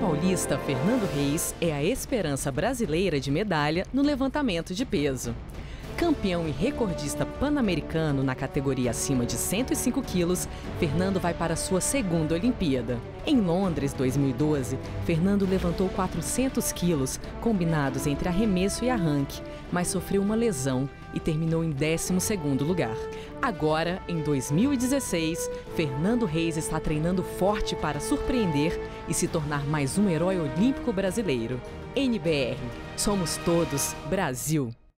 paulista Fernando Reis é a esperança brasileira de medalha no levantamento de peso. Campeão e recordista pan-americano na categoria acima de 105 quilos, Fernando vai para sua segunda Olimpíada. Em Londres, 2012, Fernando levantou 400 quilos, combinados entre arremesso e arranque, mas sofreu uma lesão e terminou em 12º lugar. Agora, em 2016, Fernando Reis está treinando forte para surpreender e se tornar mais um herói olímpico brasileiro. NBR, somos todos Brasil.